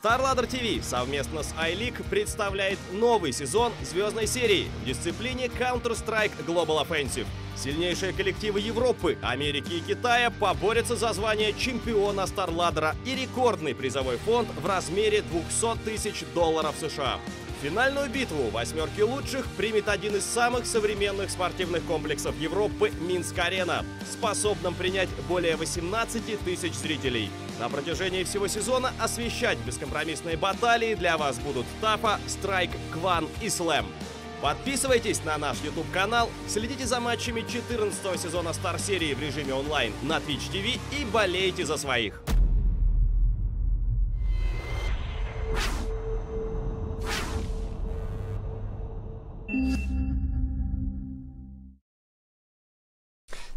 StarLadder TV совместно с iLeague представляет новый сезон звездной серии в дисциплине Counter-Strike Global Offensive. Сильнейшие коллективы Европы, Америки и Китая поборются за звание чемпиона StarLadder и рекордный призовой фонд в размере 200 тысяч долларов США. Финальную битву восьмерки лучших примет один из самых современных спортивных комплексов Европы Минск-Арена, способным принять более 18 тысяч зрителей. На протяжении всего сезона освещать бескомпромиссные баталии для вас будут Тафа, Страйк, Кван и Слэм. Подписывайтесь на наш YouTube-канал, следите за матчами 14 сезона Star серии в режиме онлайн на Twitch TV и болейте за своих.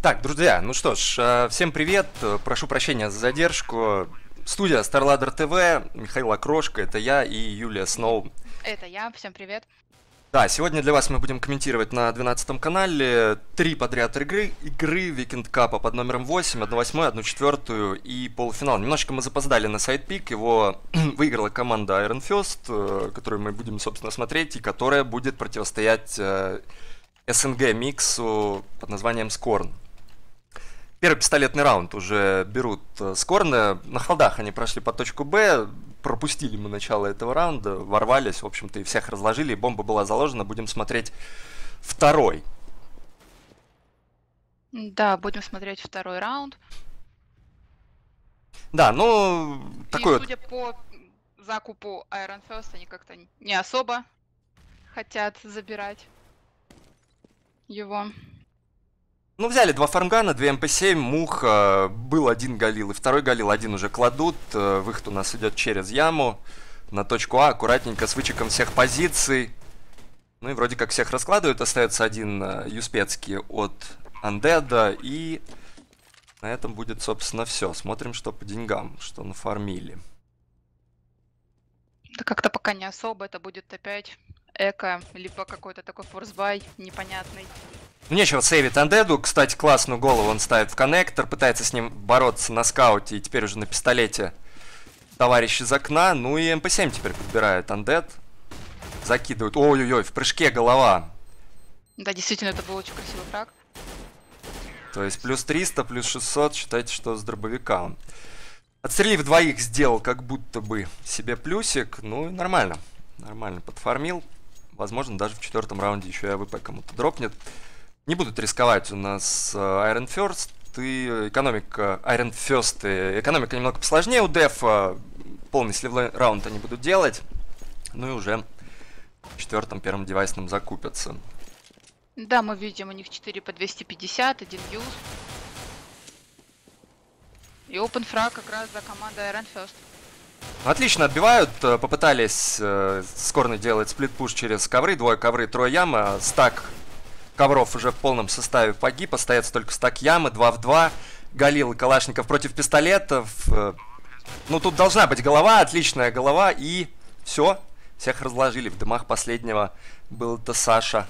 Так, друзья, ну что ж, э, всем привет, прошу прощения за задержку. Студия StarLadder TV, Михаил Окрошко, это я и Юлия Сноу. Это я, всем привет. Да, сегодня для вас мы будем комментировать на 12 канале три подряд игры, игры Weekend Cup под номером 8, 1 8, 1 4 и полуфинал. Немножко мы запоздали на сайт-пик, его выиграла команда Iron First, э, которую мы будем, собственно, смотреть, и которая будет противостоять э, миксу под названием Скорн. Первый пистолетный раунд уже берут э, с корна. На холдах они прошли по точку Б, пропустили мы начало этого раунда, ворвались, в общем-то, и всех разложили, и бомба была заложена. Будем смотреть второй. Да, будем смотреть второй раунд. Да, ну, такой и, судя по закупу Iron First, они как-то не особо хотят забирать его. Ну, взяли два фармгана, две МП-7, мух, э, был один галил и второй галил, один уже кладут, э, выход у нас идет через яму, на точку А, аккуратненько, с вычеком всех позиций. Ну и вроде как всех раскладывают, остается один э, Юспецкий от Андеда, и на этом будет, собственно, все. Смотрим, что по деньгам, что нафармили. Да как-то пока не особо, это будет опять эко, либо какой-то такой форсбай непонятный. Нечего сейвить Андеду. Кстати, классную голову он ставит в коннектор, пытается с ним бороться на скауте и теперь уже на пистолете товарищ из окна. Ну и МП-7 теперь подбирает Андед. Закидывают. Ой-ой-ой, в прыжке голова. Да, действительно, это был очень красивый фраг. То есть плюс 300, плюс 600, считайте, что с дробовика. Отстрелив двоих, сделал как будто бы себе плюсик. Ну и нормально. Нормально подфармил. Возможно, даже в четвертом раунде еще и AWP кому-то дропнет. Не будут рисковать у нас э, Ironfist и экономика Ironfist. И экономика немного посложнее у Дефа. Полный сливной раунд они будут делать. Ну и уже в четвертом первом девайсном закупятся. Да, мы видим у них 4 по 250, один USP. И Open Frag как раз за командой Iron First. Отлично отбивают, э, попытались э, скорно делать сплит-пуш через ковры, двое ковры, трое яма, стак Ковров уже в полном составе погиб, остается только стак ямы, 2 в 2. Галил и Калашников против пистолетов. Э, ну, тут должна быть голова, отличная голова, и все. Всех разложили. В дымах последнего был это Саша.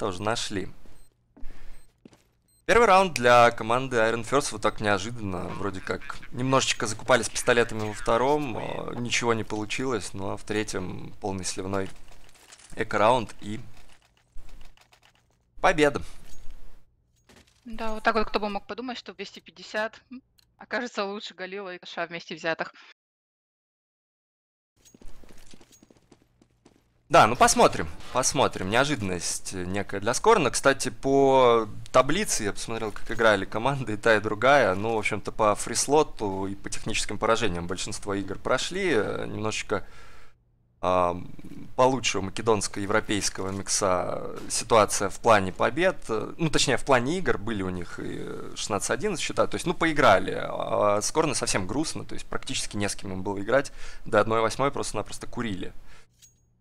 Тоже нашли. Первый раунд для команды Iron First вот так неожиданно. Вроде как немножечко закупались пистолетами во втором. Э, ничего не получилось. Ну а в третьем полный сливной эко-раунд и Победа. Да, вот так вот кто бы мог подумать, что 250 окажется лучше Галила и Каша вместе взятых. Да, ну посмотрим, посмотрим. Неожиданность некая для Скорна. Кстати, по таблице я посмотрел, как играли команды и та, и другая. Ну, в общем-то, по фрислоту и по техническим поражениям большинство игр прошли. Немножечко получше у македонско-европейского микса ситуация в плане побед, ну, точнее, в плане игр были у них и 16-11 счета, то есть, ну, поиграли, а Скорно совсем грустно, то есть, практически не с кем им было играть, до 1-8 просто-напросто курили.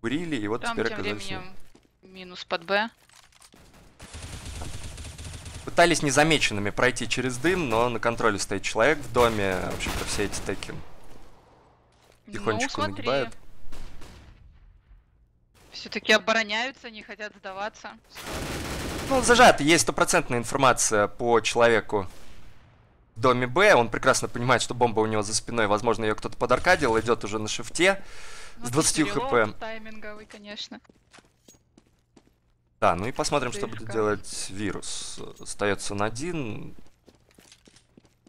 Курили, и вот Там теперь оказались... временем минус под Б. Пытались незамеченными пройти через дым, но на контроле стоит человек в доме, в общем-то, все эти теки тихонечко ну, нагибают. Все-таки обороняются, не хотят сдаваться. Ну, зажато, есть стопроцентная информация по человеку в доме Б. Он прекрасно понимает, что бомба у него за спиной. Возможно, ее кто-то подаркадил. Идет уже на шифте. С 20 отличный хп. Тайминговый, конечно. Да, ну и посмотрим, что будет делать вирус. Остается он один.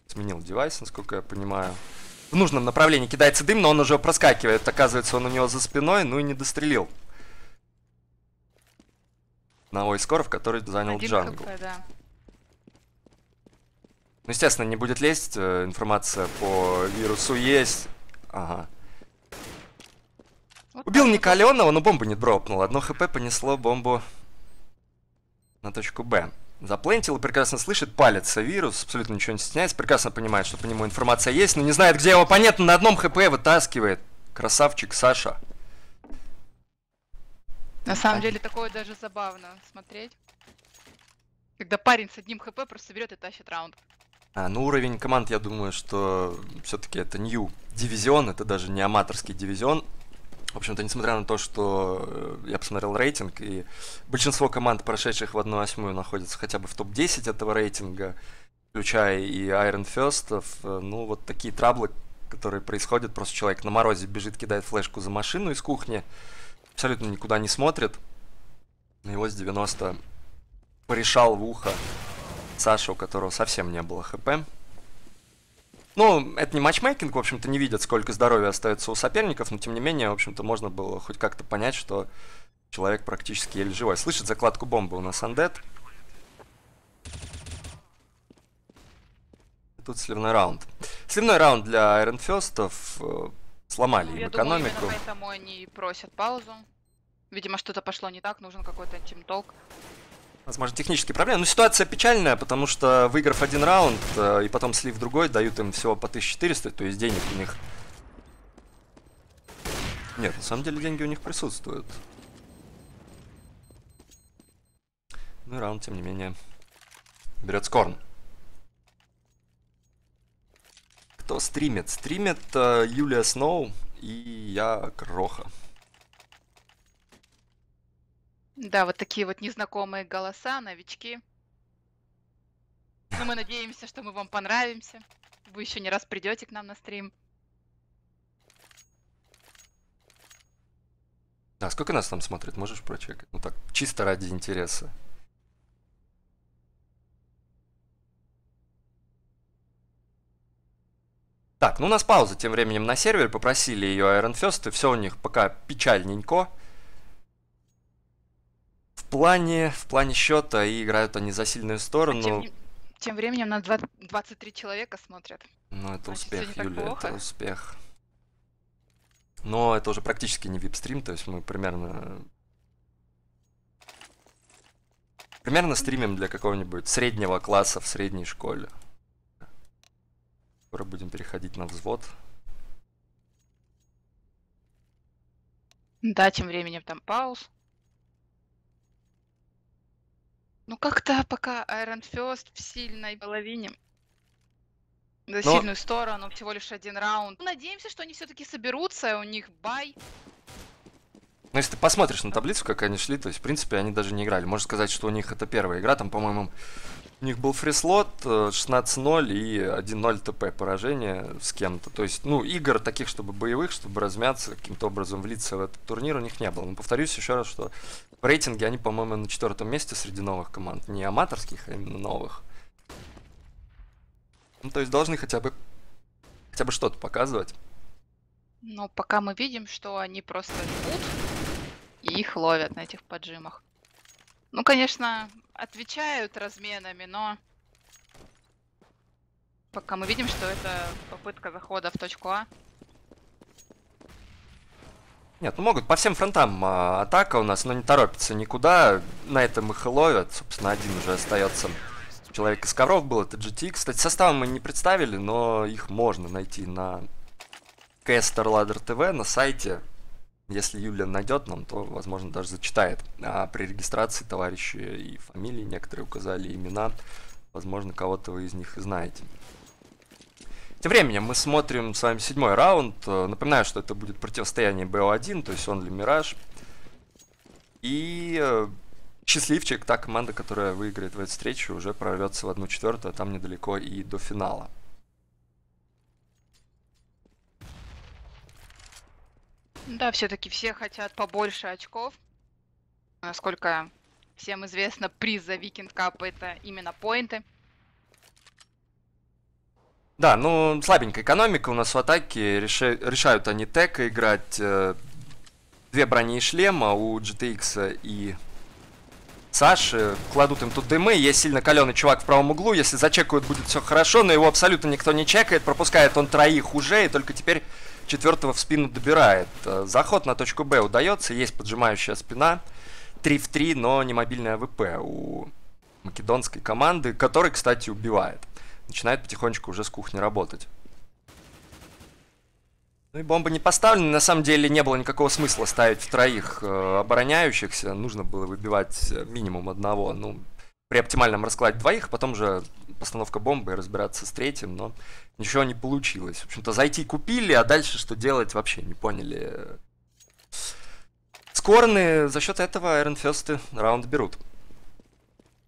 Сменил девайс, насколько я понимаю. В нужном направлении кидается дым, но он уже проскакивает. Оказывается, он у него за спиной, ну и не дострелил. На Ойскоров, который занял Один джангл. да. Ну, естественно, не будет лезть. э, Информация по вирусу есть. Ага. Вот Убил. Каленова, но бомбу не дропнул. Одно хп понесло бомбу на точку Б. Заплентил и прекрасно слышит, палится вирус, абсолютно ничего не стесняется, прекрасно понимает, что по нему информация есть, но не знает, где его оппонент, но на одном хп вытаскивает. Красавчик Саша. На самом деле такое даже забавно смотреть. Когда парень с одним хп просто берет и тащит раунд. А, ну уровень команд, я думаю, что все-таки это New дивизион, это даже не аматорский дивизион. В общем-то, несмотря на то, что э, я посмотрел рейтинг, и большинство команд, прошедших в 1-8, находятся хотя бы в топ-10 этого рейтинга, включая и Iron First, ну вот такие траблы, которые происходят, просто человек на морозе бежит, кидает флешку за машину из кухни, абсолютно никуда не смотрит, на его с 90 порешал в ухо Саша, у которого совсем не было хп. Ну, это не матчмейкинг, в общем-то, не видят, сколько здоровья остается у соперников, но тем не менее, в общем-то, можно было хоть как-то понять, что человек практически еле живой. Слышит закладку бомбы у нас. И Тут сливной раунд. Сливной раунд для Iron Fist'ов, э, сломали Ну, им думаю, экономику. именно поэтому они просят паузу. Видимо, что-то пошло не так, нужен какой-то тимтолк. Возможно, технические проблемы. Но ситуация печальная, потому что выиграв один раунд э, и потом слив другой, дают им всего по 1400, то есть денег у них... Нет, на самом деле деньги у них присутствуют. Ну и раунд, тем не менее, берет Скорн. Кто стримит? Стримит э, Юлия Сноу и я Кроха. Да, вот такие вот незнакомые голоса, новички. Но мы надеемся, что мы вам понравимся. Вы еще не раз придете к нам на стрим. А сколько нас там смотрит? Можешь прочекать? Ну так, чисто ради интереса. Так, ну у нас пауза тем временем на сервере. Попросили ее Iron First, и все у них пока печальненько. В плане, в плане счета и играют они за сильную А сторону. Тем, не- тем временем на 20 23 человека смотрят. Ну, это Значит, успех, Юля, это успех. Но это уже практически не вип-стрим, то есть мы примерно... Примерно стримим для какого-нибудь среднего класса в средней школе. Скоро будем переходить на взвод. Да, тем временем там пауз. Ну как-то пока Iron Fist в сильной половине. За Но- сильную сторону, всего лишь один раунд. Ну, Надеемся, что они все-таки соберутся, у них бай. Ну, если ты посмотришь на таблицу, как они шли, то есть, в принципе, они даже не играли. Можно сказать, что у них это первая игра. Там, по-моему, у них был фрислот, э, 16-0 и 1-0 ТП поражение с кем-то. То есть, ну, игр таких, чтобы боевых, чтобы размяться, каким-то образом влиться в этот турнир, у них не было. Но повторюсь еще раз, что в рейтинге они, по-моему, на четвертом месте среди новых команд. Не аматорских, а именно новых. Ну, то есть, должны хотя бы хотя бы что-то показывать. Но пока мы видим, что они просто жмут и их ловят на этих поджимах. Ну, конечно, отвечают разменами, но пока мы видим, что это попытка захода в точку А. Нет, ну могут по всем фронтам а, атака у нас, но не торопится никуда. На этом их и ловят. Собственно, один уже остается. Человек из коров был, это GT. Кстати, состав мы не представили, но их можно найти на CS Star Ladder TV на сайте. Если Юлия найдет нам, то, возможно, даже зачитает. А при регистрации товарищи и фамилии некоторые указали имена. Возможно, кого-то вы из них знаете. Тем временем мы смотрим с вами седьмой раунд. Э, Напоминаю, что это будет противостояние BO1, то есть Only Mirage. И э, счастливчик, та команда, которая выиграет в эту встречу, уже прорвется в одну четвертую, а там недалеко и до финала. Да, все-таки все хотят побольше очков. Насколько всем известно, приз за Викинг Кап это именно поинты. Да, ну слабенькая экономика у нас в атаке. Реши, решают они тека играть. Э, две брони и шлема у GTX и Саши. Кладут им тут дымы. Есть сильно каленый чувак в правом углу. Если зачекают, будет все хорошо. Но его абсолютно никто не чекает. Пропускает он троих уже. И только теперь четвертого в спину добирает. Э, заход на точку Б удается. Есть поджимающая спина. 3 в 3, но не мобильная АВП у македонской команды, который, кстати, убивает. Начинает потихонечку уже с кухни работать. Ну и бомба не поставлена. На самом деле не было никакого смысла ставить в троих э, обороняющихся. Нужно было выбивать э, минимум одного. Ну, при оптимальном раскладе двоих, потом же постановка бомбы и разбираться с третьим, но ничего не получилось. В общем-то, зайти купили, а дальше что делать вообще не поняли. Скорны за счет этого Iron Fist раунд берут.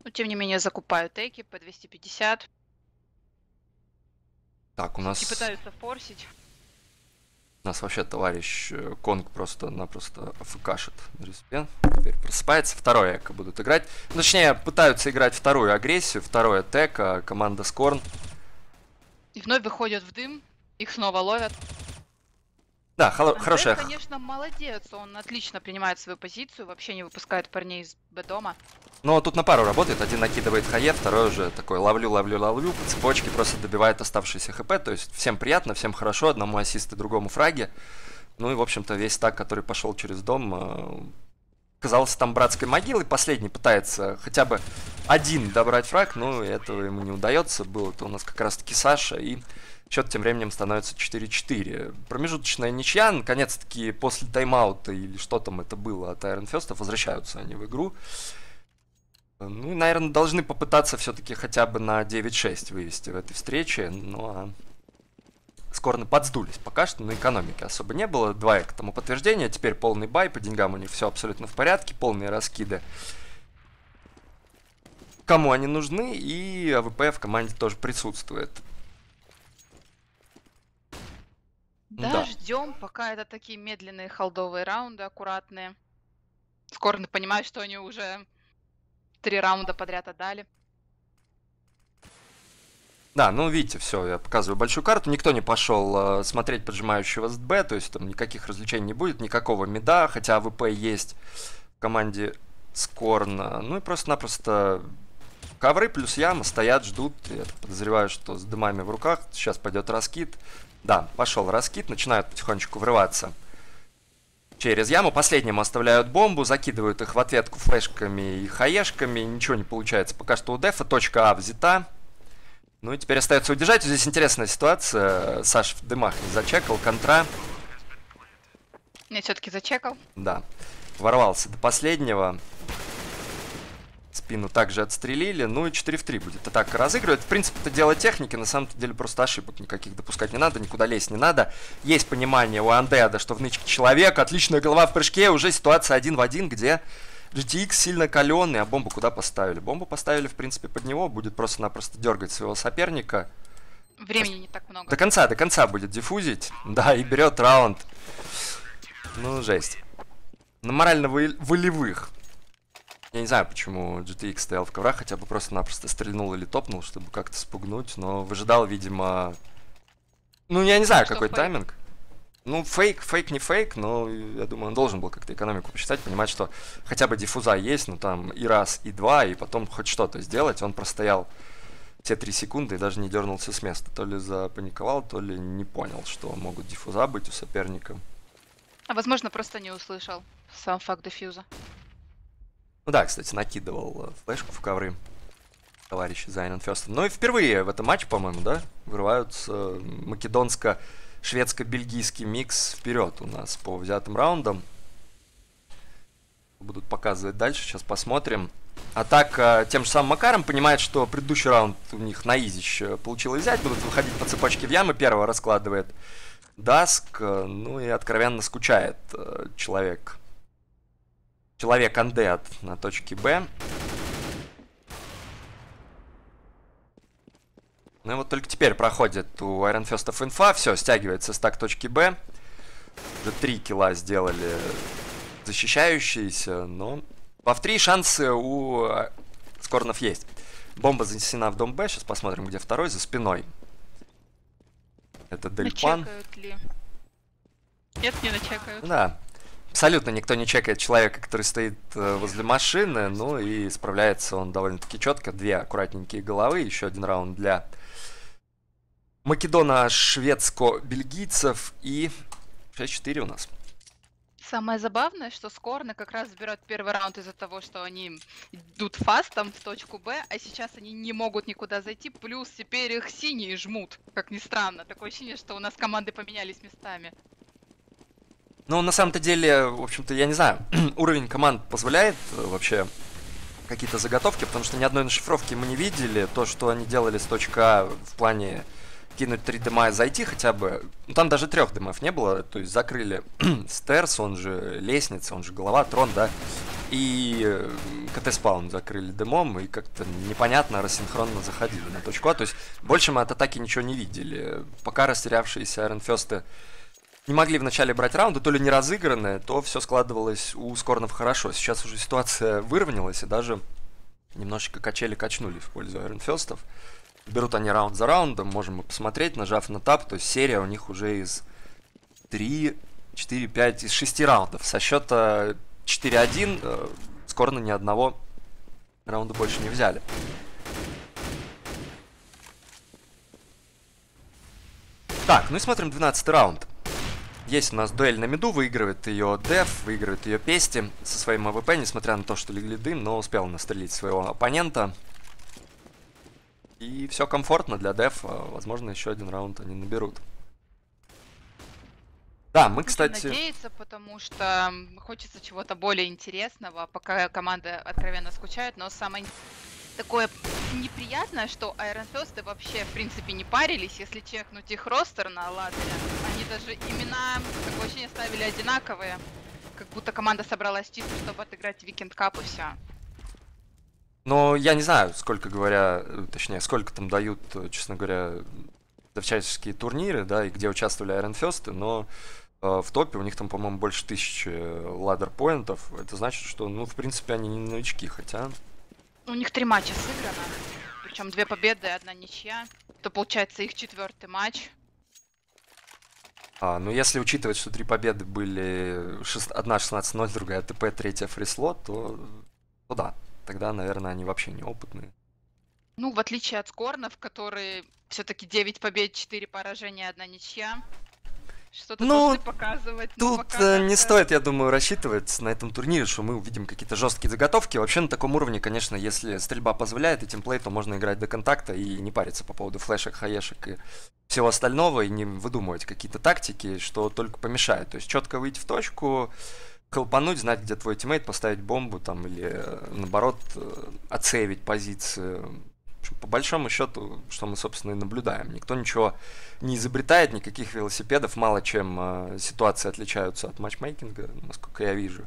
Но тем не менее закупают теки по 250. Так, у нас... И пытаются форсить. Нас вообще товарищ э, Конг просто-напросто афкашит респе. Теперь просыпается. Второе эко будут играть. Ну, точнее, пытаются играть вторую агрессию, второе тека, команда Скорн. И вновь выходят в дым, их снова ловят. Да, хо- хорошая. конечно, молодец. Он отлично принимает свою позицию, вообще не выпускает парней из Б-дома. Но тут на пару работает. Один накидывает хае, второй уже такой ловлю, ловлю, ловлю. По цепочке просто добивает оставшиеся хп. То есть всем приятно, всем хорошо. Одному ассисты, другому фраги. Ну и, в общем-то, весь так, который пошел через дом, э, казался там братской могилой. Последний пытается хотя бы один добрать фраг, но этого ему не удается. Был это у нас как раз-таки Саша и Счет тем временем становится 4-4. Промежуточная ничья, наконец-таки после тайм-аута или что там это было от Iron Fest, возвращаются они в игру. Ну, наверное, должны попытаться все-таки хотя бы на 9-6 вывести в этой встрече, но скорно подсдулись. Пока что на экономике особо не было. Два к тому подтверждения. Теперь полный бай, по деньгам у них все абсолютно в порядке, полные раскиды. Кому они нужны, и АВП в команде тоже присутствует. Да, да. ждем, пока это такие медленные холдовые раунды, аккуратные. Скоро понимают, что они уже три раунда подряд отдали. Да, ну видите, все, я показываю большую карту. Никто не пошел э, смотреть поджимающего с Б, то есть там никаких развлечений не будет, никакого мида, хотя АВП есть в команде Скорн. Ну и просто-напросто ковры плюс яма стоят, ждут. Я подозреваю, что с дымами в руках. Сейчас пойдет раскид. Да, пошел раскид, начинают потихонечку врываться через яму. Последним оставляют бомбу, закидывают их в ответку флешками и хаешками. Ничего не получается. Пока что у Дефа точка А взята. Ну и теперь остается удержать. Здесь интересная ситуация. Саш в дымах не зачекал. Контра. Не, все-таки зачекал. Да. Ворвался до последнего. Спину также отстрелили. Ну и 4 в 3 будет атака разыгрывать. В принципе, это дело техники. На самом деле просто ошибок никаких допускать не надо. Никуда лезть не надо. Есть понимание у Андеда, что в нычке человек. Отличная голова в прыжке. Уже ситуация один в один, где GTX сильно каленый. А бомбу куда поставили? Бомбу поставили, в принципе, под него. Будет просто-напросто дергать своего соперника. Времени не так много. До конца, до конца будет диффузить. Да, и берет раунд. Ну, жесть. На морально-волевых я не знаю, почему GTX стоял в коврах, хотя бы просто-напросто стрельнул или топнул, чтобы как-то спугнуть, но выжидал, видимо... Ну, я не знаю, Что какой фейк? тайминг. Ну, фейк, фейк не фейк, но я думаю, он должен был как-то экономику посчитать, понимать, что хотя бы диффуза есть, ну там и раз, и два, и потом хоть что-то сделать. Он простоял те три секунды и даже не дернулся с места. То ли запаниковал, то ли не понял, что могут диффуза быть у соперника. А возможно, просто не услышал сам факт диффуза. Ну да, кстати, накидывал э, флешку в ковры товарищ Зайнен Фёстон. Ну и впервые в этом матче, по-моему, да, вырываются македонско-шведско-бельгийский микс вперед у нас по взятым раундам. Будут показывать дальше, сейчас посмотрим. А так, э, тем же самым Макаром понимает, что предыдущий раунд у них на изич получилось взять. Будут выходить по цепочке в ямы. Первого раскладывает Даск. Э, ну и откровенно скучает человек Человек Undead на точке Б. Ну и вот только теперь проходит у Iron Fest инфа. Все, стягивается стак точки Б. Уже три килла сделали защищающиеся, но во в три шансы у Скорнов есть. Бомба занесена в дом Б. Сейчас посмотрим, где второй. За спиной. Это Дельпан. ли? Нет, не начекают. Да. Абсолютно никто не чекает человека, который стоит э, возле машины, ну и справляется он довольно-таки четко. Две аккуратненькие головы, еще один раунд для Македона шведско-бельгийцев и 6-4 у нас. Самое забавное, что Скорны как раз забирают первый раунд из-за того, что они идут фастом в точку Б, а сейчас они не могут никуда зайти, плюс теперь их синие жмут, как ни странно. Такое ощущение, что у нас команды поменялись местами. Ну, на самом-то деле, в общем-то, я не знаю, уровень команд позволяет э, вообще какие-то заготовки, потому что ни одной нашифровки мы не видели. То, что они делали с точки А в плане кинуть 3 дыма и зайти хотя бы. Ну, там даже трех дымов не было, то есть закрыли стерс, он же лестница, он же голова, трон, да. И э, КТ-спаун закрыли дымом, и как-то непонятно рассинхронно заходили на точку А. То есть больше мы от атаки ничего не видели. Пока растерявшиеся Айронфесты не могли вначале брать раунды, то ли не разыгранные, то все складывалось у Скорнов хорошо. Сейчас уже ситуация выровнялась, и даже немножечко качели качнули в пользу Айронфистов. Берут они раунд за раундом, можем посмотреть, нажав на Tab, то есть серия у них уже из 3, 4, 5, из 6 раундов. Со счета 4-1 э, Скорны ни одного раунда больше не взяли. Так, ну и смотрим 12 раунд. Есть у нас дуэль на миду, выигрывает ее Деф, выигрывает ее Пести со своим АВП, несмотря на то, что легли дым, но успел застрелить своего оппонента. И все комфортно для Деф, возможно, еще один раунд они наберут. Да, мы, кстати... Надеяться, потому что хочется чего-то более интересного, пока команда откровенно скучает, но самое такое неприятное, что Fist вообще, в принципе, не парились, если чекнуть их ростер на ладере. Они даже имена, такое ощущение, ставили одинаковые. Как будто команда собралась чисто, чтобы отыграть Weekend Cup и все. Но я не знаю, сколько говоря, точнее, сколько там дают, честно говоря, всяческие турниры, да, и где участвовали Fist, но э, в топе у них там, по-моему, больше тысячи ладер поинтов. Это значит, что, ну, в принципе, они не новички, хотя у них три матча сыграно. Причем две победы и одна ничья. То получается их четвертый матч. А, ну если учитывать, что три победы были шест... одна 16-0, другая ТП, третья фрисло, то... то да, тогда, наверное, они вообще неопытные. Ну, в отличие от Скорнов, которые все-таки 9 побед, 4 поражения, одна ничья. Что-то ну, показывать. Тут э, не стоит, я думаю, рассчитывать на этом турнире, что мы увидим какие-то жесткие заготовки. Вообще на таком уровне, конечно, если стрельба позволяет и тимплей, то можно играть до контакта и не париться по поводу флешек, хаешек и всего остального, и не выдумывать какие-то тактики, что только помешает. То есть четко выйти в точку, колпануть, знать, где твой тиммейт, поставить бомбу там или э, наоборот э, отсейвить позицию по большому счету, что мы, собственно, и наблюдаем. Никто ничего не изобретает, никаких велосипедов, мало чем э, ситуации отличаются от матчмейкинга, насколько я вижу.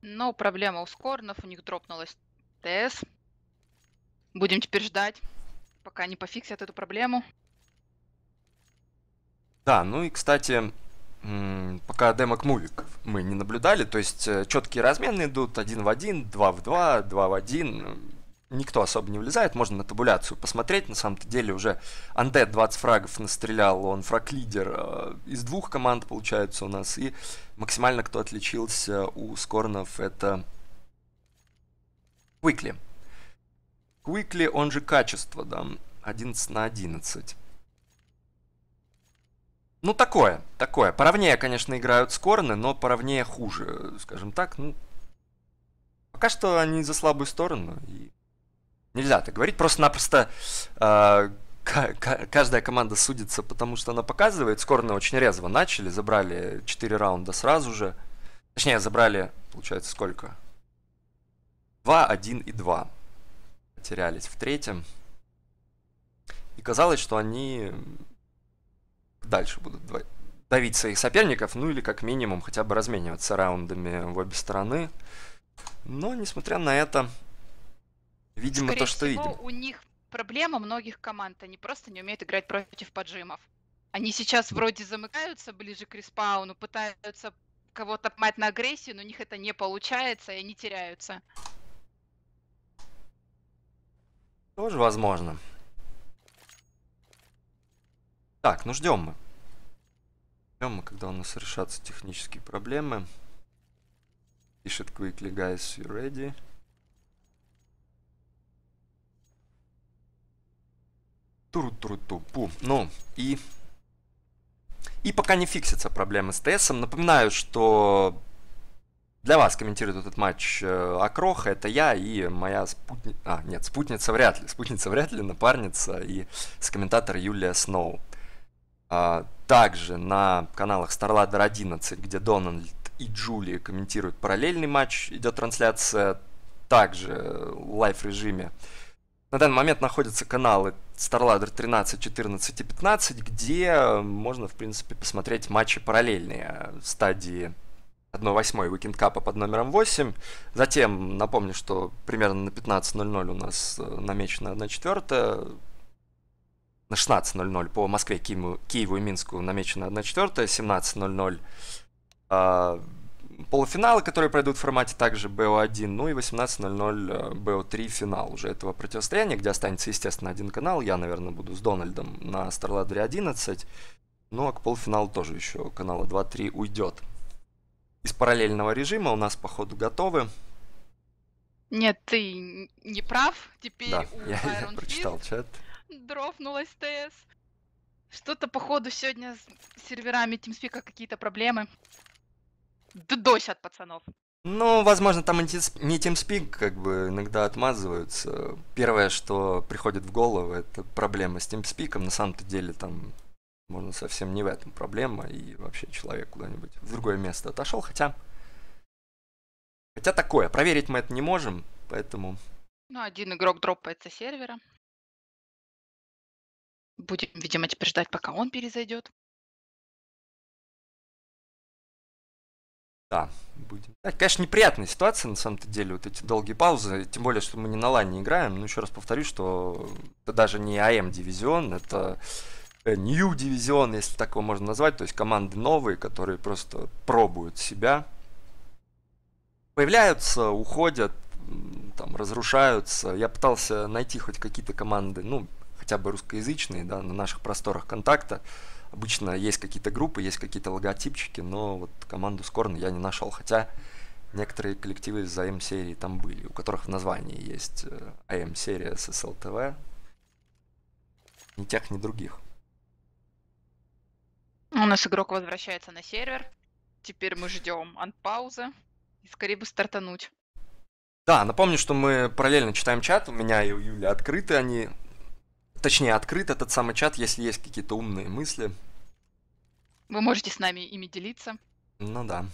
Но проблема у Скорнов, у них дропнулась ТС. Будем теперь ждать, пока не пофиксят эту проблему. Да, ну и, кстати, пока демок мувик мы не наблюдали, то есть э, четкие размены идут один в один, два в два, два в один никто особо не влезает, можно на табуляцию посмотреть, на самом-то деле уже Undead 20 фрагов настрелял, он фраг-лидер э, из двух команд получается у нас, и максимально кто отличился у Скорнов это Quickly. Quickly, он же качество, да, 11 на 11. Ну, такое, такое. Поровнее, конечно, играют Скорны, но поровнее хуже, скажем так. Ну, пока что они за слабую сторону, и Нельзя так говорить. Просто-напросто э, каждая команда судится, потому что она показывает. Скорно очень резво начали, забрали 4 раунда сразу же. Точнее, забрали, получается, сколько? 2, 1 и 2. Потерялись в третьем. И казалось, что они дальше будут давить своих соперников, ну или как минимум хотя бы размениваться раундами в обе стороны. Но, несмотря на это, Видимо, Скорее то, что всего, видим. у них проблема многих команд. Они просто не умеют играть против поджимов. Они сейчас вроде замыкаются ближе к респауну, пытаются кого-то поймать на агрессию, но у них это не получается, и они теряются. Тоже возможно. Так, ну ждем мы. Ждем мы, когда у нас решатся технические проблемы. Пишет quickly, guys, you ready? Туру-туру-ту-пу. Ну, и... И пока не фиксится проблемы с ТС, напоминаю, что для вас комментирует этот матч э, Окроха, это я и моя спутница... А, нет, спутница вряд ли, спутница вряд ли, напарница и сокомментатор Юлия Сноу. А, также на каналах StarLadder 11, где Дональд и Джули комментируют параллельный матч, идет трансляция также в live -режиме. На данный момент находятся каналы StarLadder 13, 14 и 15, где можно, в принципе, посмотреть матчи параллельные в стадии 1-8 Weekend Cup под номером 8. Затем напомню, что примерно на 15.00 у нас э, намечена 1-4. На 16.00 по Москве, Киеву, Киеву и Минску намечена 1-4. 17.00 э, полуфиналы, которые пройдут в формате также BO1. Ну и 18.00 BO3 финал уже этого противостояния, где останется, естественно, один канал. Я, наверное, буду с Дональдом на StarLadder 11. Ну а к полуфиналу тоже еще канала 2-3 уйдет из параллельного режима у нас, походу, готовы. Нет, ты не прав. Теперь да, у я, Iron я прочитал Fist чат. дропнулась ТС. Что-то, походу, сегодня с серверами TeamSpeak какие-то проблемы. Досят пацанов. Ну, возможно, там не TeamSpeak как бы иногда отмазываются. Первое, что приходит в голову, это проблема с TeamSpeak. На самом-то деле там можно совсем не в этом проблема, и вообще человек куда-нибудь в другое место отошел, хотя... Хотя такое, проверить мы это не можем, поэтому... Ну, один игрок дропается сервера. Будем, видимо, теперь ждать, пока он перезайдет. Да, будем. Это, конечно, неприятная ситуация, на самом-то деле, вот эти долгие паузы, тем более, что мы не на лане играем. Ну, еще раз повторю, что это даже не АМ-дивизион, это New дивизион, если так его можно назвать, то есть команды новые, которые просто пробуют себя. Появляются, уходят, там, разрушаются. Я пытался найти хоть какие-то команды, ну, хотя бы русскоязычные, да, на наших просторах контакта. Обычно есть какие-то группы, есть какие-то логотипчики, но вот команду Скорн я не нашел. Хотя некоторые коллективы из АМ-серии там были, у которых в названии есть э, АМ-серия с СЛТВ. Ни тех, ни других. У нас игрок возвращается на сервер. Теперь мы ждем анпаузы. И скорее бы стартануть. Да, напомню, что мы параллельно читаем чат. У меня и у Юли открыты они. Точнее, открыт этот самый чат, если есть какие-то умные мысли. Вы можете с нами ими делиться. Ну да.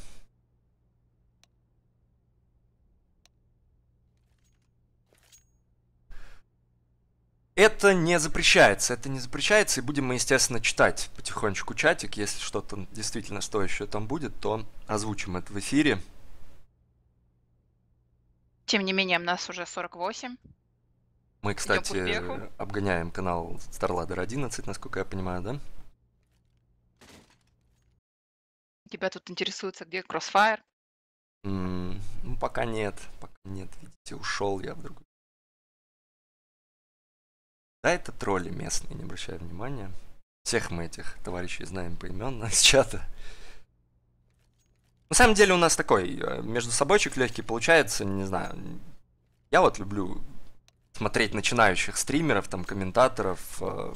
Это не запрещается, это не запрещается, и будем мы, естественно, читать потихонечку чатик. Если что-то действительно стоящее там будет, то озвучим это в эфире. Тем не менее, у нас уже 48. Мы, кстати, обгоняем канал StarLadder 11, насколько я понимаю, да? Тебя тут интересуется, где Crossfire? Mm, ну, пока нет, пока нет. Видите, ушел я в другую да, это тролли местные, не обращая внимания. Всех мы этих товарищей знаем поименно из чата. На самом деле у нас такой э, между собойчик легкий получается, не знаю. Я вот люблю смотреть начинающих стримеров, там, комментаторов. Э,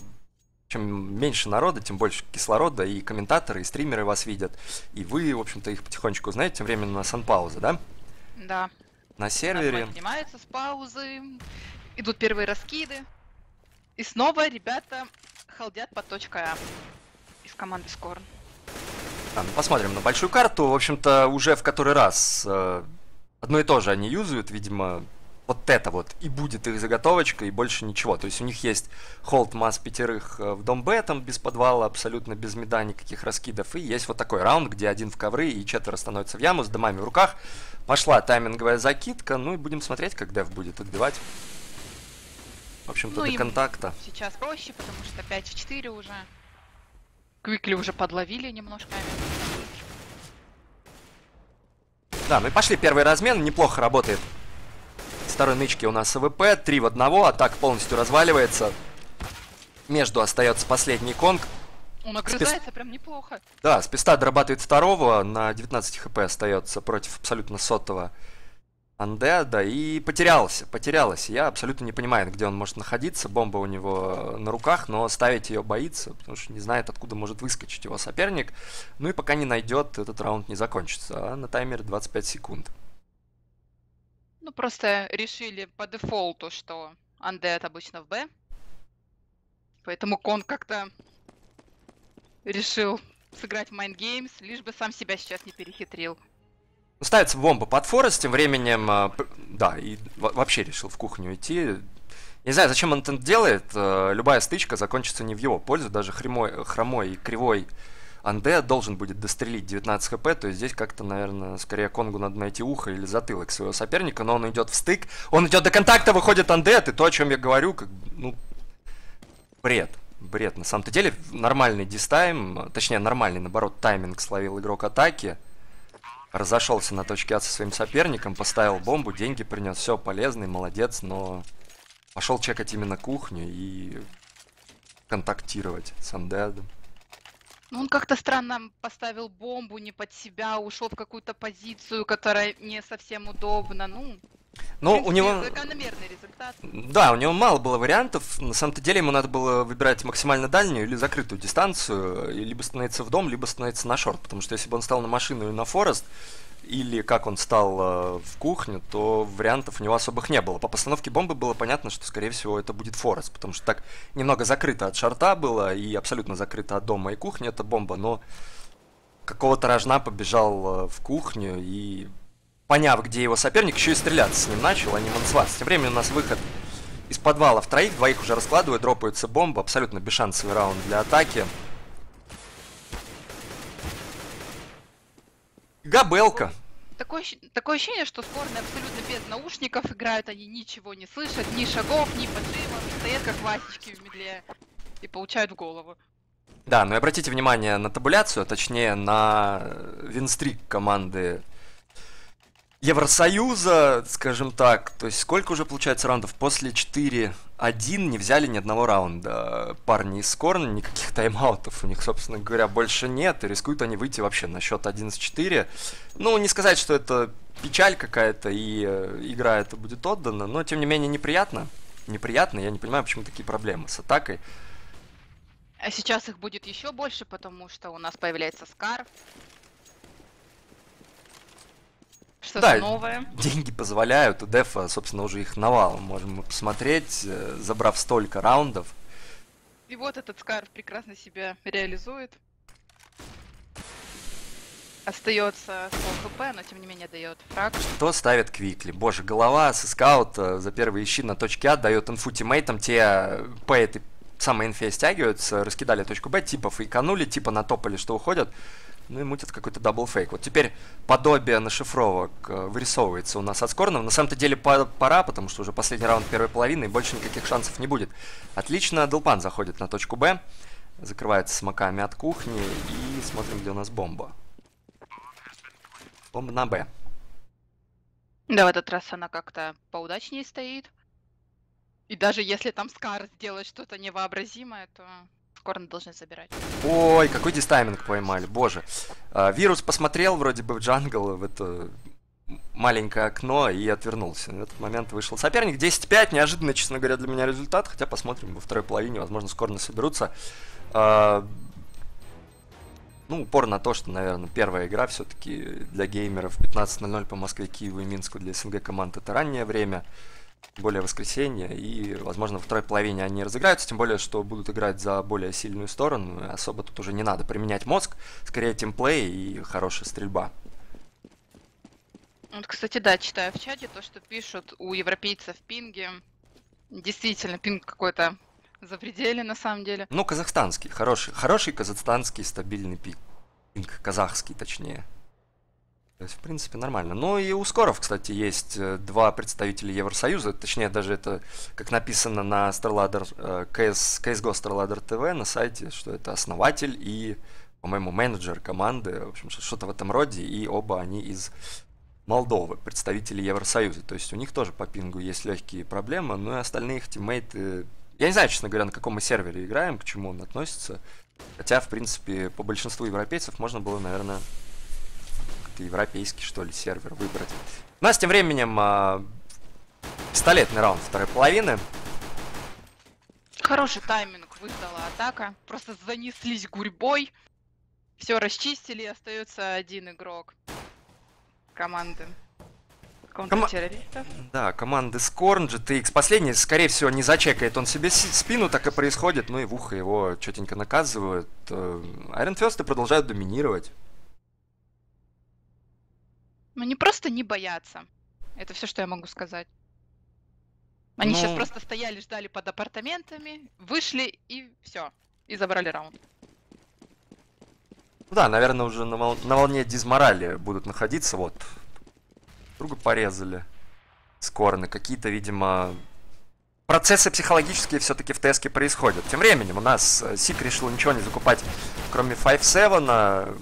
чем меньше народа, тем больше кислорода, и комментаторы, и стримеры вас видят. И вы, в общем-то, их потихонечку знаете, тем временем на санпауза, да? Да. На сервере. Поднимаются с паузы, идут первые раскиды. И снова ребята халдят по точка А из команды Скорн. А, ну посмотрим на большую карту. В общем-то, уже в который раз э, одно и то же они юзают, видимо, вот это вот и будет их заготовочка, и больше ничего. То есть у них есть холд масс пятерых э, в дом Б, там без подвала, абсолютно без меда, никаких раскидов. И есть вот такой раунд, где один в ковры и четверо становятся в яму с домами в руках. Пошла тайминговая закидка, ну и будем смотреть, как Дев будет отбивать. В общем-то, ну, до контакта. Сейчас проще, потому что 5 в 4 уже. Квикли уже подловили немножко. Да, ну и пошли первый размен, неплохо работает. Второй нычки у нас АВП, 3 в 1, атака полностью разваливается. Между остается последний конг. Он огрызается Спис... прям неплохо. Да, списта дорабатывает второго, на 19 хп остается против абсолютно сотого андеда и потерялся, потерялась. Я абсолютно не понимаю, где он может находиться. Бомба у него на руках, но ставить ее боится, потому что не знает, откуда может выскочить его соперник. Ну и пока не найдет, этот раунд не закончится. А на таймере 25 секунд. Ну, просто решили по дефолту, что андед обычно в Б. Поэтому Кон как-то решил сыграть в Mind Games, лишь бы сам себя сейчас не перехитрил. Ставится бомба под Форест, тем временем, а, да, и вообще решил в кухню идти. Не знаю, зачем он это делает, а, любая стычка закончится не в его пользу, даже хромой, хромой и кривой Анде должен будет дострелить 19 хп, то есть здесь как-то, наверное, скорее Конгу надо найти ухо или затылок своего соперника, но он идет в стык, он идет до контакта, выходит Андет, и то, о чем я говорю, как, ну, бред бред. На самом-то деле, нормальный дистайм, точнее, нормальный, наоборот, тайминг словил игрок атаки. Разошелся на точке А со своим соперником, поставил бомбу, деньги принес, все, полезный, молодец, но пошел чекать именно кухню и контактировать с Андедом. Ну, он как-то странно поставил бомбу не под себя, ушел в какую-то позицию, которая не совсем удобна. Ну, ну, у него... Закономерный результат. Да, у него мало было вариантов. На самом-то деле ему надо было выбирать максимально дальнюю или закрытую дистанцию, и либо становиться в дом, либо становиться на шорт. Потому что если бы он стал на машину или на форест, или как он стал э, в кухню, то вариантов у него особых не было. По постановке бомбы было понятно, что, скорее всего, это будет форест, потому что так немного закрыто от шорта было и абсолютно закрыто от дома и кухни эта бомба, но какого-то рожна побежал э, в кухню и поняв, где его соперник, еще и стреляться с ним начал, а не мансваться. Тем временем у нас выход из подвала в троих, двоих уже раскладывают, дропаются бомбы, абсолютно бесшансовый раунд для атаки. Габелка. Такое, такое ощущение, что сборные абсолютно без наушников играют, они ничего не слышат, ни шагов, ни поджимов, стоят как васечки в медле и получают в голову. Да, но и обратите внимание на табуляцию, точнее на винстрик команды Евросоюза, скажем так, то есть сколько уже получается раундов? После 4-1 не взяли ни одного раунда. Парни из Корна, никаких тайм-аутов у них, собственно говоря, больше нет, и рискуют они выйти вообще на счет 11-4. Ну, не сказать, что это печаль какая-то, и э, игра это будет отдана, но, тем не менее, неприятно. Неприятно, я не понимаю, почему такие проблемы с атакой. А сейчас их будет еще больше, потому что у нас появляется Скар, Что-то да, новое. деньги позволяют, у Дефа, собственно, уже их навал. Можем посмотреть, э, забрав столько раундов. И вот этот Скарф прекрасно себя реализует. Остается 100 хп, но тем не менее дает фраг. Что ставит Квикли? Боже, голова со скаута за первые щи на точке А дает инфу тиммейтам. Те по этой самой инфе стягиваются, раскидали точку Б, типа фейканули, типа натопали, что уходят ну и мутит какой-то double fake. Вот теперь подобие нашифровок э, вырисовывается у нас от Скорнов. На самом-то деле пора, потому что уже последний раунд первой половины, и больше никаких шансов не будет. Отлично, Делпан заходит на точку Б, закрывается смоками от кухни, и смотрим, где у нас бомба. Бомба на Б. Да, в этот раз она как-то поудачнее стоит. И даже если там Скар сделает что-то невообразимое, то Корн должны забирать. Ой, какой дистайминг поймали, боже. А, вирус посмотрел вроде бы в джангл, в это маленькое окно и отвернулся. В этот момент вышел соперник. 10-5, неожиданно, честно говоря, для меня результат. Хотя посмотрим во второй половине, возможно, скоро соберутся. А, ну, упор на то, что, наверное, первая игра все-таки для геймеров 15.00 по Москве, Киеву и Минску для СНГ команд это раннее время более воскресенье, и, возможно, во второй половине они разыграются, тем более, что будут играть за более сильную сторону, особо тут уже не надо применять мозг, скорее тимплей и хорошая стрельба. Вот, кстати, да, читаю в чате то, что пишут у европейцев пинги. Действительно, пинг какой-то запредельный на самом деле. Ну, казахстанский, хороший, хороший казахстанский стабильный пинг, казахский точнее. То есть, в принципе, нормально. Ну и у Скоров, кстати, есть э, два представителя Евросоюза. Точнее, даже это, как написано на Starladder, э, CS, CSGO Starladder TV на сайте, что это основатель и, по-моему, менеджер команды. В общем, что-то в этом роде. И оба они из Молдовы, представители Евросоюза. То есть у них тоже по пингу есть легкие проблемы, но и остальные их тиммейты... Я не знаю, честно говоря, на каком мы сервере играем, к чему он относится. Хотя, в принципе, по большинству европейцев можно было, наверное, какой-то европейский, что ли, сервер выбрать. У нас тем временем а, пистолетный раунд второй половины. Хороший тайминг выдала атака. Просто занеслись гурьбой. Все расчистили, остается один игрок команды. Контртеррористов. Да, команды Скорн, GTX. Последний, скорее всего, не зачекает он себе спину, так и происходит. Ну и в ухо его четенько наказывают. Iron Fist продолжают доминировать. Ну, они просто не боятся. Это все, что я могу сказать. Они ну... сейчас просто стояли, ждали под апартаментами, вышли и все. И забрали раунд. Ну да, наверное, уже на, вол... на волне дизморали будут находиться. Вот. Друга порезали. Скорны. Какие-то, видимо, процессы психологические все-таки в ТСК происходят. Тем временем у нас э, Сик решил ничего не закупать, кроме 5-7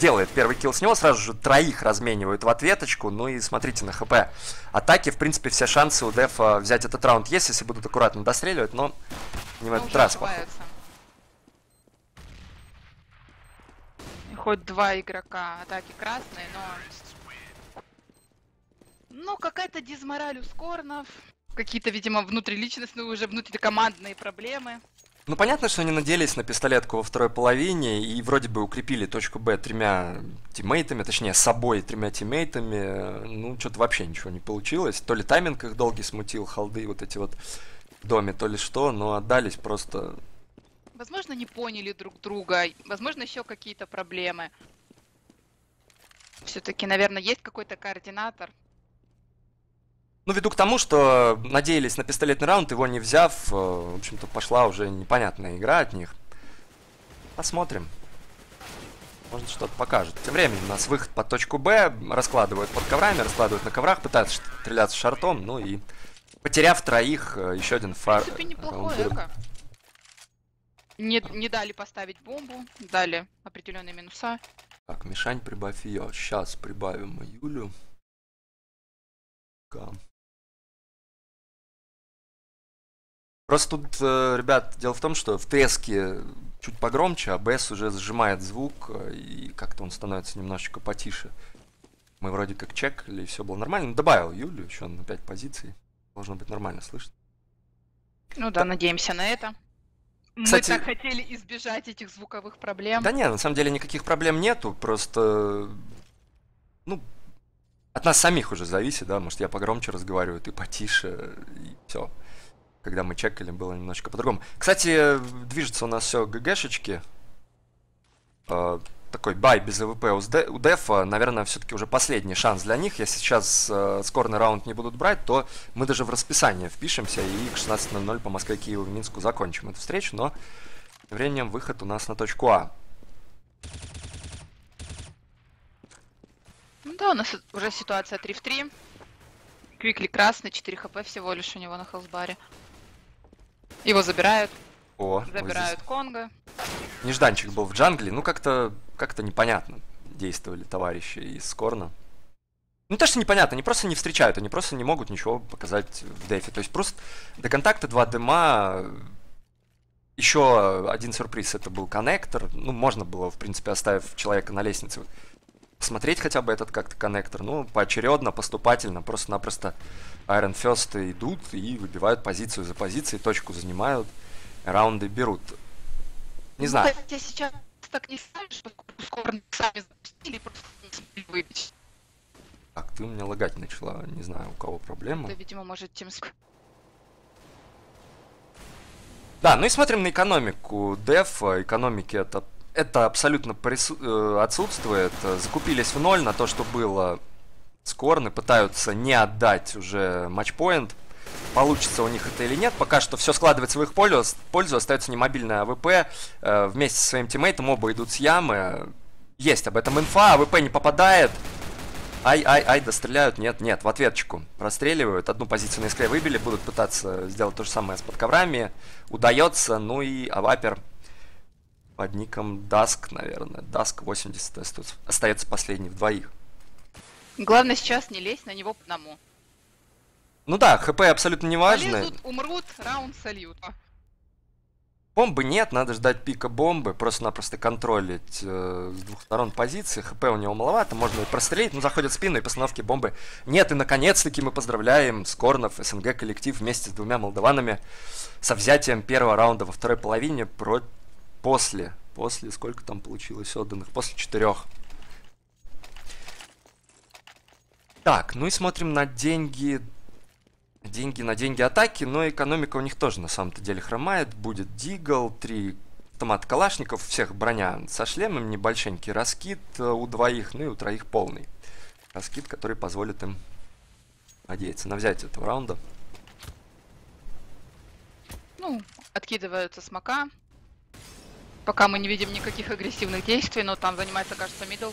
делает первый килл с него, сразу же троих разменивают в ответочку. Ну и смотрите на хп. Атаки, в принципе, все шансы у Дефа взять этот раунд есть, если будут аккуратно достреливать, но не в этот раз, походу. Хоть два игрока атаки красные, но... Ну, какая-то дизмораль у Скорнов. Какие-то, видимо, внутриличностные, уже внутрикомандные проблемы. Ну, понятно, что они надеялись на пистолетку во второй половине и вроде бы укрепили точку Б тремя тиммейтами, точнее, собой тремя тиммейтами. Ну, что-то вообще ничего не получилось. То ли тайминг их долгий смутил, халды вот эти вот в доме, то ли что, но отдались просто... Возможно, не поняли друг друга, возможно, еще какие-то проблемы. Все-таки, наверное, есть какой-то координатор, ну, веду к тому, что надеялись на пистолетный раунд, его не взяв, э, в общем-то, пошла уже непонятная игра от них. Посмотрим. Может, что-то покажет. Тем временем у нас выход под точку Б, раскладывают под коврами, раскладывают на коврах, пытаются стреляться шартом, ну и потеряв троих, э, еще один фар... В принципе, неплохое эко. Не, не дали поставить бомбу, дали определенные минуса. Так, Мишань, прибавь ее. Сейчас прибавим Юлю. Просто тут, э, ребят, дело в том, что в треске чуть погромче, а БС уже сжимает звук, э, и как-то он становится немножечко потише. Мы вроде как чекали, и все было нормально. Ну, добавил Юлю еще на 5 позиций. Должно быть нормально слышно. Ну да, надеемся на это. Кстати, Мы так хотели избежать этих звуковых проблем. Да нет, на самом деле никаких проблем нету, просто... Ну, от нас самих уже зависит, да, может я погромче разговариваю, ты потише, и все когда мы чекали, было немножко по-другому. Кстати, движется у нас все ГГшечки. Э, такой бай без АВП у Дефа, наверное, все-таки уже последний шанс для них. Если сейчас э, Скорны раунд не будут брать, то мы даже в расписание впишемся и к 16.00 по Москве, Киеву, Минску закончим эту встречу. Тем временем выход у нас на точку А. Ну да, у нас уже ситуация 3 в 3. Квикли красный, 4 хп всего лишь у него на хелсбаре. Его забирают. О, забирают вот Конго. Нежданчик был в джангле. Ну, как-то как-то непонятно действовали товарищи из Корна. Ну, то, что непонятно, они просто не встречают, они просто не могут ничего показать в дефе. То есть просто до контакта два дыма. Еще один сюрприз, это был коннектор. Ну, можно было, в принципе, оставив человека на лестнице, посмотреть хотя бы этот как-то коннектор. Ну, поочередно, поступательно, просто-напросто Iron First идут и выбивают позицию за позицией, точку занимают, раунды берут. Не знаю. Ну, сейчас так не ставишь, скоро сами запустили, просто выбить. Так, ты у меня лагать начала, не знаю, у кого проблема. Да, видимо, может, тем Да, ну и смотрим на экономику. Деф, экономики это, это абсолютно прису... Э, отсутствует. Закупились в ноль на то, что было Скорны пытаются не отдать уже матчпоинт. Получится у них это или нет. Пока что все складывается в их пользу. пользу остается немобильная АВП. Э, вместе со своим тиммейтом оба идут с ямы. Есть об этом инфа. АВП не попадает. Ай-ай-ай, достреляют. Нет, нет, в ответчику. Простреливают. Одну позицию на искре выбили. Будут пытаться сделать то же самое с под коврами. Удается. Ну и Авапер под ником Dusk, наверное. Dusk 80 остается последний в двоих. Главное сейчас не лезть на него по одному. Ну да, ХП абсолютно не важно. Полезут, умрут, раунд сольют. Бомбы нет, надо ждать пика бомбы, просто-напросто контролить э, с двух сторон позиции. ХП у него маловато, можно и прострелить, но заходит в спину и постановки бомбы нет. И наконец-таки мы поздравляем Скорнов, СНГ коллектив вместе с двумя молдаванами со взятием первого раунда во второй половине про... после, после, сколько там получилось отданных, после четырех. Так, ну и смотрим на деньги деньги на деньги атаки, но экономика у них тоже на самом-то деле хромает. Будет Дигл, три автомат Калашников, всех броня со шлемом, небольшенький раскид э, у двоих, ну и у троих полный. Раскид, который позволит им надеяться на взятие этого раунда. Ну, откидываются смока. Пока мы не видим никаких агрессивных действий, но там занимается, кажется, мидл.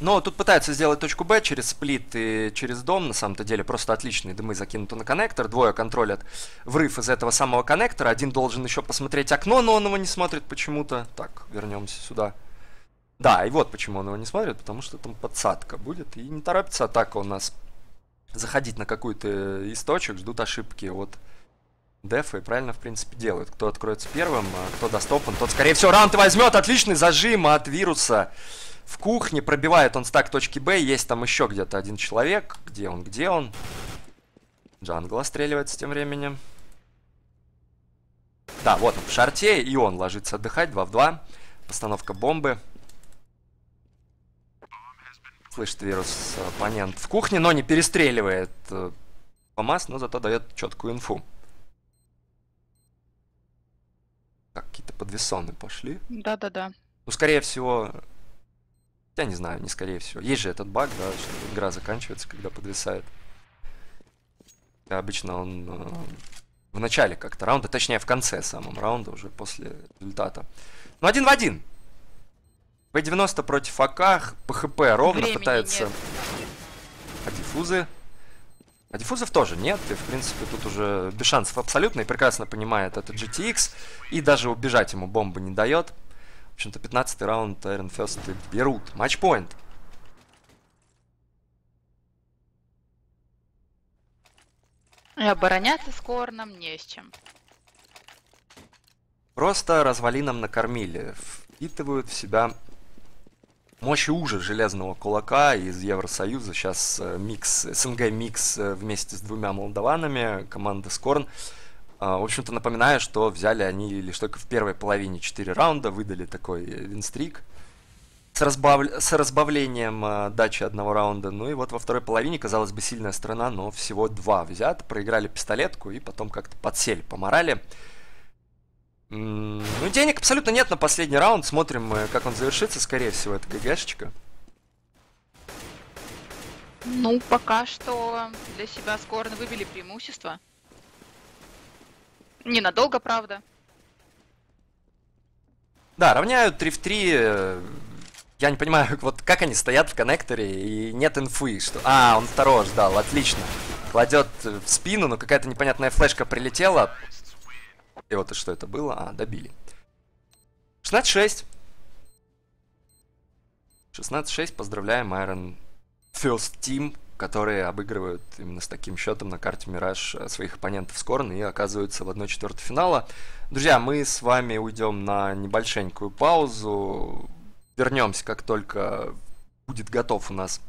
Но тут пытаются сделать точку Б через сплит и через дом, на самом-то деле просто отличные дымы закинуты на коннектор, двое контролят врыв из этого самого коннектора, один должен еще посмотреть окно, но он его не смотрит почему-то. Так, вернемся сюда. Да, и вот почему он его не смотрит, потому что там подсадка будет, и не торопится атака у нас заходить на какой-то источек, ждут ошибки от дефа и правильно, в принципе, делают. Кто откроется первым, а кто достопан, тот, скорее всего, раунд возьмет. Отличный зажим от вируса в кухне, пробивает он стак точки Б, есть там еще где-то один человек. Где он, где он? Джангл остреливается тем временем. Да, вот он в шарте, и он ложится отдыхать, 2 в 2. Постановка бомбы. Слышит вирус оппонент в кухне, но не перестреливает э, ПАМАС, но зато дает четкую инфу. Так, какие-то подвесоны пошли. Да-да-да. Ну, скорее всего, я не знаю, не скорее всего. Есть же этот баг, да, что игра заканчивается, когда подвисает. И обычно он э, в начале как-то раунда, точнее в конце самом раунда, уже после результата. Ну, один в один. P90 против АК, ПХП ровно Времени пытается... нет. А диффузы? А диффузов тоже нет, и в принципе тут уже без шансов абсолютно, и прекрасно понимает это GTX, и даже убежать ему бомбы не дает. В общем-то, 15 раунд Iron First берут. Матчпоинт. И обороняться с Корном не с чем. Просто развалином накормили. Впитывают в себя мощь и ужас железного кулака из Евросоюза. Сейчас э, микс, СНГ микс э, вместе с двумя молдаванами, команда Скорн. А, В общем-то, напоминаю, что взяли они лишь только в первой половине 4 раунда, выдали такой э, винстрик с, разбав... с разбавлением дачи одного раунда. Ну и вот во второй половине, казалось бы, сильная страна, но всего два взят. Проиграли пистолетку и потом как-то подсели по морали. Ну, денег абсолютно нет на последний раунд. Смотрим, э, как он завершится. Скорее всего, это ГГшечка. Ну, пока что для себя с Корн выбили преимущество. Ненадолго, правда. Да, равняют 3 в 3. э, Я не понимаю, вот как они стоят в коннекторе и нет инфы, что... А, он второго ждал, отлично. Кладет э, в спину, но какая-то непонятная флешка прилетела. И вот и что это было? А, добили. 16-6. 16-6, поздравляем Iron First Team, которые обыгрывают именно с таким счетом на карте Мираж э, своих оппонентов Скорн и оказываются в 1-4 финала. Друзья, мы с вами уйдем на небольшенькую паузу. Вернемся, как только будет готов у нас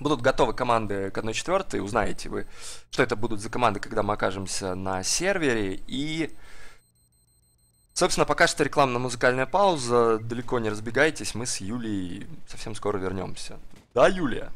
Будут готовы команды к 1-4, узнаете вы, что это будут за команды, когда мы окажемся на сервере. И, собственно, пока что рекламно-музыкальная пауза. Далеко не разбегайтесь, мы с Юлей совсем скоро вернемся. Да, Юлия?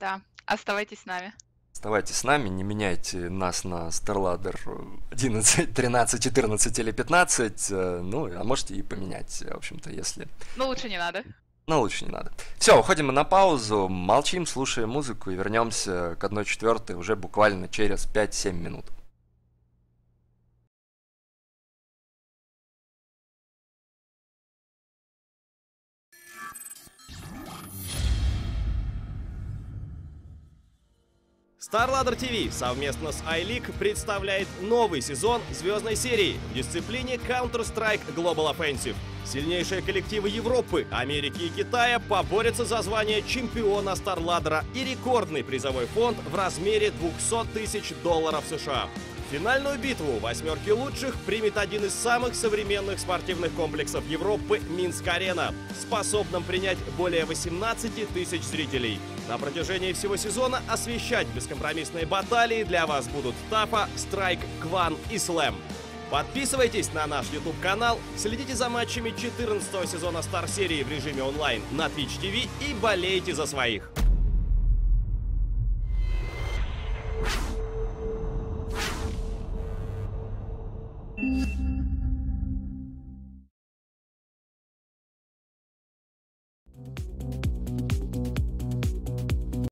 Да, оставайтесь с нами. Оставайтесь с нами, не меняйте нас на StarLadder 11, 13, 14 или 15. э, Ну, а можете и поменять, в общем-то, если... Ну, лучше не надо. Но лучше не надо. Все, уходим мы на паузу, молчим, слушаем музыку и вернемся к 1-4 уже буквально через 5-7 минут. StarLadder TV совместно с iLeague представляет новый сезон звездной серии в дисциплине Counter-Strike Global Offensive. Сильнейшие коллективы Европы, Америки и Китая поборются за звание чемпиона StarLadder и рекордный призовой фонд в размере 200 тысяч долларов США. Финальную битву восьмерки лучших примет один из самых современных спортивных комплексов Европы – Минск-Арена, способным принять более 18 тысяч зрителей. На протяжении всего сезона освещать бескомпромиссные баталии для вас будут Тафа, Страйк, Кван и Слэм. Подписывайтесь на наш YouTube-канал, следите за матчами 14 сезона Star серии в режиме онлайн на Twitch TV и болейте за своих. Mm-hmm.